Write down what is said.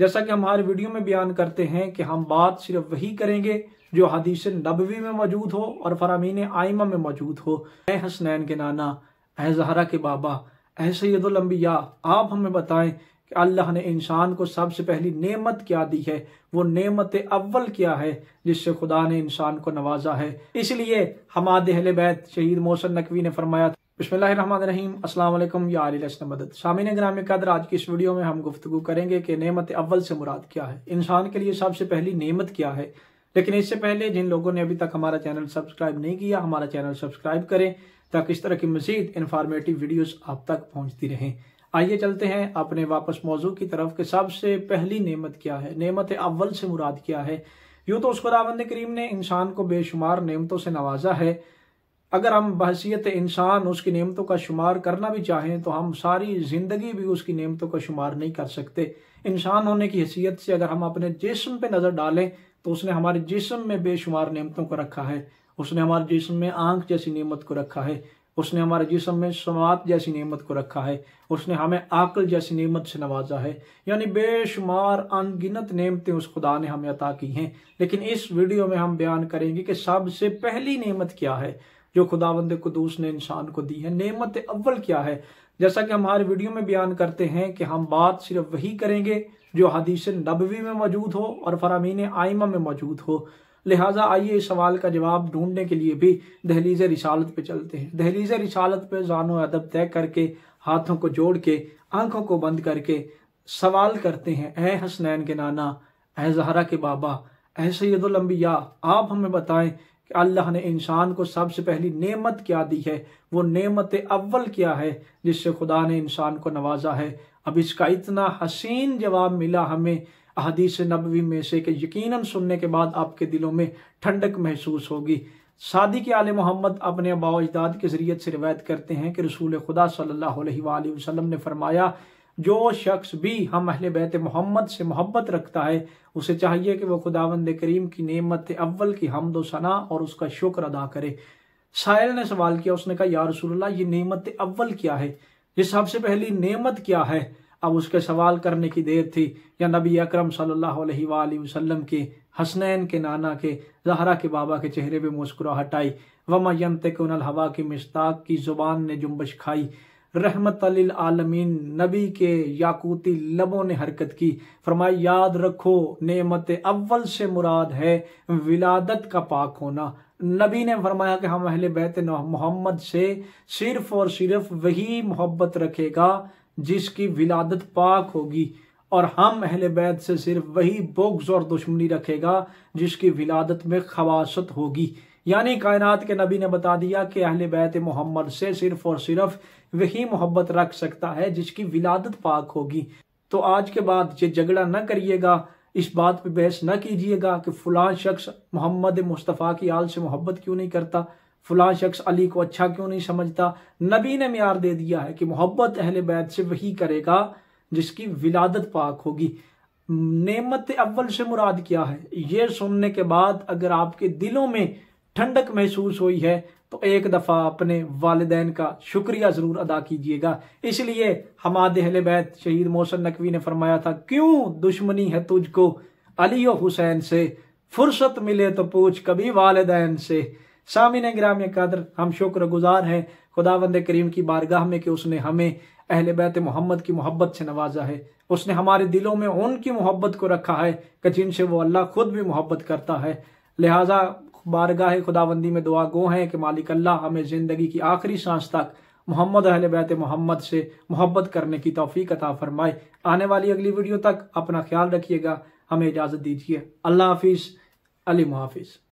जैसा कि हमारे वीडियो में बयान करते हैं कि हम बात सिर्फ़ वही करेंगे जो हदीस नबवी में मौजूद हो और फरामीन आइमा में मौजूद हो। ए हसनैन के नाना, ए जहरा के बाबा, ए सैदुलम्बिया आप हमें बताएँ कि अल्लाह ने इंसान को सबसे पहली नेमत क्या दी है? वो नेमत अव्वल क्या है जिससे खुदा ने इंसान को नवाजा है? इसलिए हमाद अहल बैत शहीद मोहसन नकवी ने फरमाया बिस्मिल्लाहिर्रहमानिर्रहीम अस्सलाम वालेकुम या अली मदद। शामिन ग्राम कदर, आज की इस वीडियो में हम गुफ्तु करेंगे कि नेमत अव्वल से मुराद क्या है। इंसान के लिए सबसे पहली नेमत क्या है? लेकिन इससे पहले जिन लोगों ने अभी तक हमारा चैनल सब्सक्राइब नहीं किया, हमारा चैनल सब्सक्राइब करें, ताकि इस तरह की मजीद इन्फॉर्मेटिव वीडियोस आप तक पहुँचती रहें। आइए चलते हैं अपने वापस मौजू की तरफ़ कि सबसे पहली नेमत क्या है, नेमत अव्वल से मुराद क्या है। यूँ तो उस खुदावंद करीम ने इंसान को बेशुमार नेमतों से नवाजा है अगर हम बहसीत इंसान उसकी नियमतों का शुमार करना भी चाहें तो हम सारी ज़िंदगी भी उसकी नियमतों का शुमार नहीं कर सकते। इंसान होने की हैसियत से अगर हम अपने जिसम पे नज़र डालें तो उसने हमारे जिसम में बेशुमार नियमतों को रखा है। उसने हमारे जिसम में आँख जैसी नियमत को रखा है। उसने हमारे जिसम में समात जैसी नियमत को रखा है। उसने हमें आकल जैसी नियमत से नवाजा है। यानी बेशुमार अनगिनत नियमतें उस खुदा ने हमें अता की हैं। लेकिन इस वीडियो में हम बयान करेंगे कि सबसे पहली नियमत क्या है? जो खुदावंद कदूस ने इंसान को दी है। नेमत अव्वल क्या है? जैसा कि हमारे वीडियो में बयान करते हैं कि हम बात सिर्फ़ वही करेंगे जो हदीस नबवी में मौजूद हो और फरामीन आइमा में मौजूद हो। लिहाजा आइए इस सवाल का जवाब ढूँढने के लिए भी दहलीज रिसालत पे चलते हैं। दहलीज रिसालत पे जानो अदब तय करके, हाथों को जोड़ के, आँखों को बंद करके सवाल करते हैं। ए हसनैन के नाना ए जहरा के बाबा ए सैदुलम्बिया आप हमें बताएँ कि अल्लाह ने इंसान को सबसे पहली नेमत क्या दी है? वो नेमत अव्वल क्या है जिससे खुदा ने इंसान को नवाजा है? अब इसका इतना हसीन जवाब मिला हमें अहदीस नबवी में से कि यकीनन सुनने के बाद आपके दिलों में ठंडक महसूस होगी। शादी के आल मोहम्मद अपने अबाव अजदाद के ज़रिए से रिवायत करते हैं कि रसूल खुदा सल्लल्लाहु अलैहि वसल्लम ने फरमाया जो शख्स भी हम अहले बैत मोहम्मद से मोहब्बत रखता है, उसे चाहिए कि वह खुदावंद करीम की नेमत अव्वल की हमदो सना और उसका शुक्र अदा करे। सायल ने सवाल किया, उसने कहा, या रसूलल्लाह, ये नेमत अव्वल क्या है? ये सबसे पहली नेमत क्या है? अब उसके सवाल करने की देर थी, या नबी अकरम सल्लल्लाहु अलैहि वसल्लम के, हसनैन के नाना के, जहरा के बाबा के चेहरे पे मुस्कुराहट आई। वमा यंत हवा की मिश्ताक की ज़ुबान ने जुम्बश खाई। रहमत आलमीन, नबी के याकूती लबों ने हरकत की। फरमाई याद रखो, नेमत अव्वल से मुराद है, विलादत का पाक होना। नबी ने फरमाया कि हम अहले बैत मोहम्मद से सिर्फ़ और सिर्फ़ वही मोहब्बत रखेगा, जिसकी विलादत पाक होगी। और हम अहले बैत से सिर्फ़ वही बोग्स और दुश्मनी रखेगा, जिसकी विलादत में खवासत होगी। यानी कायनात के नबी ने बता दिया कि अहले बैत मोहम्मद से सिर्फ़ और सिर्फ़ वही मोहब्बत रख सकता है जिसकी विलादत पाक होगी। तो आज के बाद ये झगड़ा न करिएगा, इस बात पे बहस न कीजिएगा कि फलां शख्स मोहम्मद मुस्तफ़ा की आल से मोहब्बत क्यों नहीं करता, फलां शख्स अली को अच्छा क्यों नहीं समझता। नबी ने मैार दे दिया है कि मोहब्बत अहल बैत से वही करेगा जिसकी विलादत पाक होगी। नेमत अव्वल से मुराद क्या है? ये सुनने के बाद अगर आपके दिलों में ठंडक महसूस हुई है तो एक दफ़ा अपने वालदेन का शुक्रिया ज़रूर अदा कीजिएगा। इसलिए हमाद अहल बैत शहीद मोहसन नकवी ने फरमाया था, क्यों दुश्मनी है तुझको? अली हुसैन से, फुर्सत मिले तो पूछ कभी वालदेन से। सामिन ग्राम कदर, हम शुक्र गुजार हैं, खुदावंद करीम की बारगाह में कि उसने हमें अहल बैत मोहम्मद की मोहब्बत से नवाजा है। उसने हमारे दिलों में उनकी मोहब्बत को रखा है कि जिनसे वो अल्लाह खुद भी मोहब्बत करता है। लिहाजा बारगाह खुदाबंदी में दुआ गो हैं कि मालिक अल्लाह हमें ज़िंदगी की आखिरी सांस तक मोहम्मद अहल बैत मोहम्मद से मोहब्बत करने की तोफ़ी अता फरमाए। आने वाली अगली वीडियो तक अपना ख्याल रखिएगा, हमें इजाज़त दीजिए। अल्लाह हाफिज़, अली मुहाफिज़।